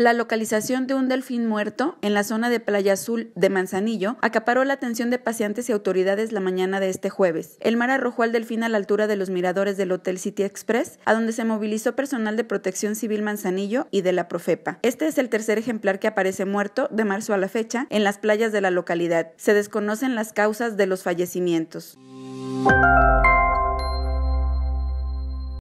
La localización de un delfín muerto en la zona de Playa Azul de Manzanillo acaparó la atención de pacientes y autoridades la mañana de este jueves. El mar arrojó al delfín a la altura de los miradores del Hotel City Express, a donde se movilizó personal de Protección Civil Manzanillo y de la Profepa. Este es el tercer ejemplar que aparece muerto de marzo a la fecha en las playas de la localidad. Se desconocen las causas de los fallecimientos.